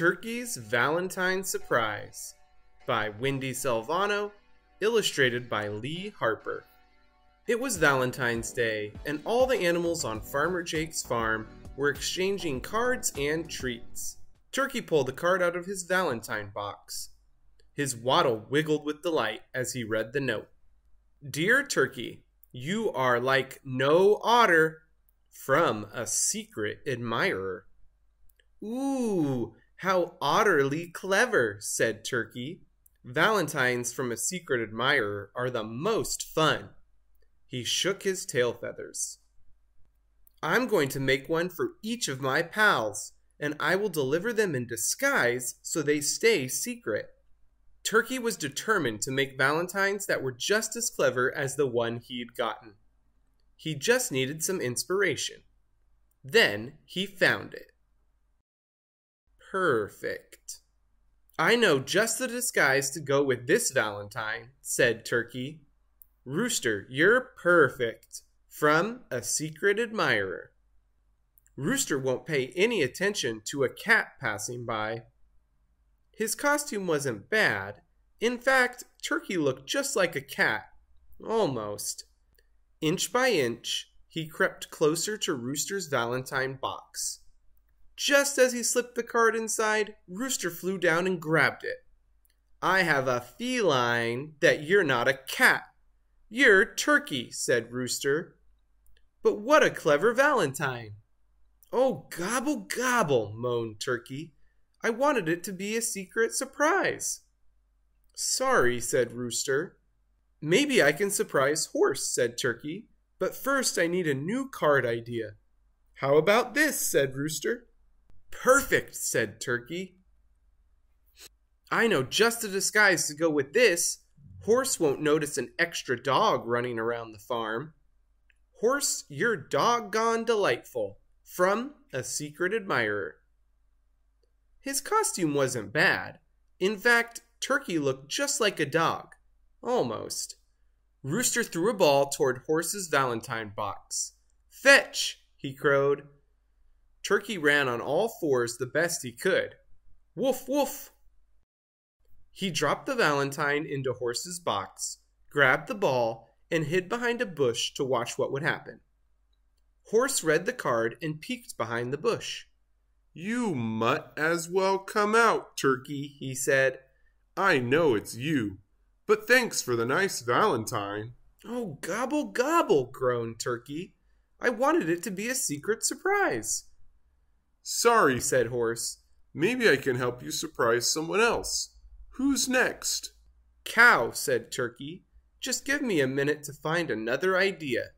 Turkey's Valentine Surprise by Wendi Silvano, illustrated by Lee Harper. It was Valentine's Day, and all the animals on Farmer Jake's farm were exchanging cards and treats. Turkey pulled a card out of his Valentine box. His wattle wiggled with delight as he read the note. Dear Turkey, you are like no otter from a secret admirer. Ooh, how utterly clever, said Turkey. Valentines from a secret admirer are the most fun. He shook his tail feathers. I'm going to make one for each of my pals, and I will deliver them in disguise so they stay secret. Turkey was determined to make valentines that were just as clever as the one he'd gotten. He just needed some inspiration. Then he found it. Perfect. I know just the disguise to go with this Valentine, said Turkey. Rooster, you're perfect. From a secret admirer. Rooster won't pay any attention to a cat passing by. His costume wasn't bad. In fact, Turkey looked just like a cat. Almost. Inch by inch, he crept closer to Rooster's Valentine box. Just as he slipped the card inside, Rooster flew down and grabbed it. I have a feline that you're not a cat. You're Turkey, said Rooster. But what a clever valentine! Oh, gobble, gobble, moaned Turkey. I wanted it to be a secret surprise. Sorry, said Rooster. Maybe I can surprise Horse, said Turkey. But first I need a new card idea. How about this, said Rooster. Perfect, said Turkey. I know just a disguise to go with this. Horse won't notice an extra dog running around the farm. Horse, you're doggone delightful. From a secret admirer. His costume wasn't bad. In fact, Turkey looked just like a dog. Almost. Rooster threw a ball toward Horse's Valentine box. Fetch! he crowed. Turkey ran on all fours the best he could. Woof, woof! He dropped the valentine into Horse's box, grabbed the ball, and hid behind a bush to watch what would happen. Horse read the card and peeked behind the bush. You might as well come out, Turkey, he said. I know it's you, but thanks for the nice valentine. Oh, gobble, gobble, groaned Turkey. I wanted it to be a secret surprise. Sorry, said Horse. Maybe I can help you surprise someone else. Who's next? Cow, said Turkey. Just give me a minute to find another idea.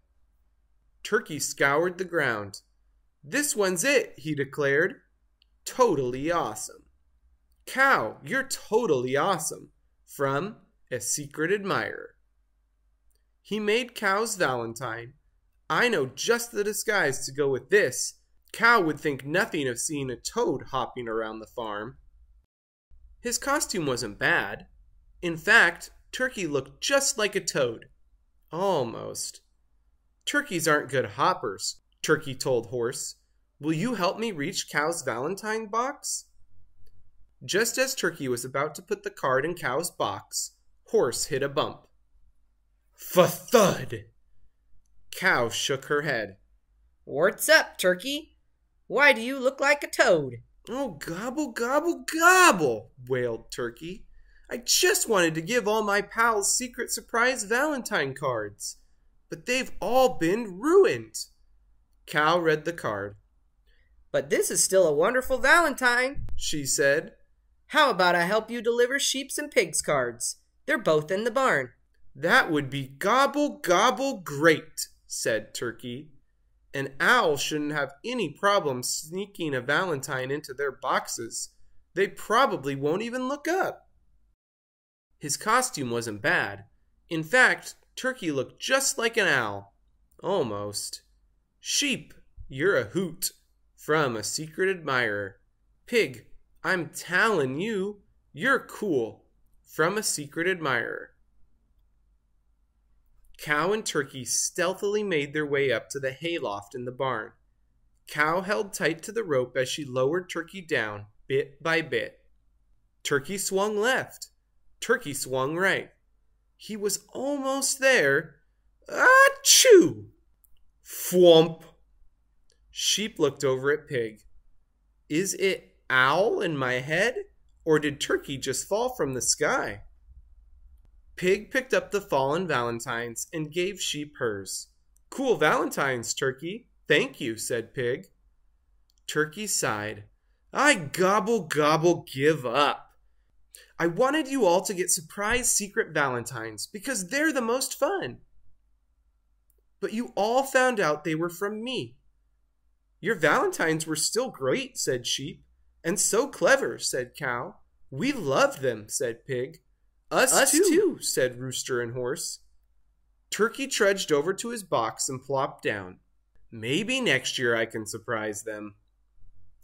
Turkey scoured the ground. This one's it, he declared. Totally awesome. Cow, you're totally awesome. From A Secret Admirer. He made Cow's Valentine. I know just the disguise to go with this Cow would think nothing of seeing a toad hopping around the farm. His costume wasn't bad. In fact, Turkey looked just like a toad. Almost. Turkeys aren't good hoppers, Turkey told Horse. Will you help me reach Cow's Valentine box? Just as Turkey was about to put the card in Cow's box, Horse hit a bump. Fa thud! Cow shook her head. What's up, Turkey? Why do you look like a toad? Oh, gobble, gobble, gobble, wailed Turkey. I just wanted to give all my pals secret surprise Valentine cards, but they've all been ruined. Cow read the card. But this is still a wonderful Valentine, she said. How about I help you deliver sheep's and pigs cards? They're both in the barn. That would be gobble, gobble great, said Turkey. An owl shouldn't have any problem sneaking a valentine into their boxes. They probably won't even look up. His costume wasn't bad. In fact, Turkey looked just like an owl. Almost. Sheep, you're a hoot. From a secret admirer. Pig, I'm telling you, you're cool. From a secret admirer. Cow and Turkey stealthily made their way up to the hayloft in the barn. Cow held tight to the rope as she lowered Turkey down bit by bit. Turkey swung left. Turkey swung right. He was almost there. Achoo! Fwump! Sheep looked over at Pig. Is it owl in my head, or did Turkey just fall from the sky? Pig picked up the fallen valentines and gave Sheep hers. Cool valentines, Turkey. Thank you, said Pig. Turkey sighed. I gobble gobble give up. I wanted you all to get surprise secret valentines because they're the most fun. But you all found out they were from me. Your valentines were still great, said Sheep. And so clever, said Cow. We loved them, said Pig. Us, Us too, too. said Rooster and Horse. Turkey trudged over to his box and plopped down. Maybe next year I can surprise them.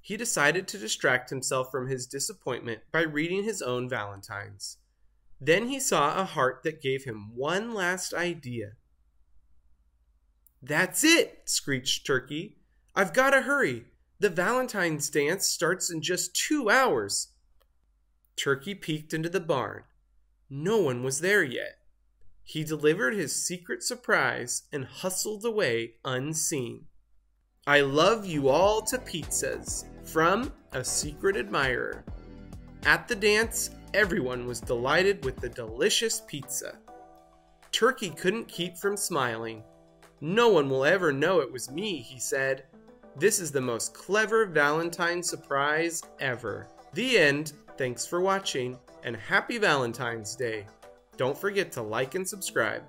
He decided to distract himself from his disappointment by reading his own Valentines. Then he saw a heart that gave him one last idea. That's it, screeched Turkey. I've got to hurry. The Valentine's dance starts in just two hours. Turkey peeked into the barn. No one was there yet. He delivered his secret surprise and hustled away unseen. I love you all to pizzas from a secret admirer. At the dance, everyone was delighted with the delicious pizza. Turkey couldn't keep from smiling. No one will ever know it was me, he said. This is the most clever Valentine surprise ever. The end. Thanks for watching, and happy Valentine's Day. Don't forget to like and subscribe.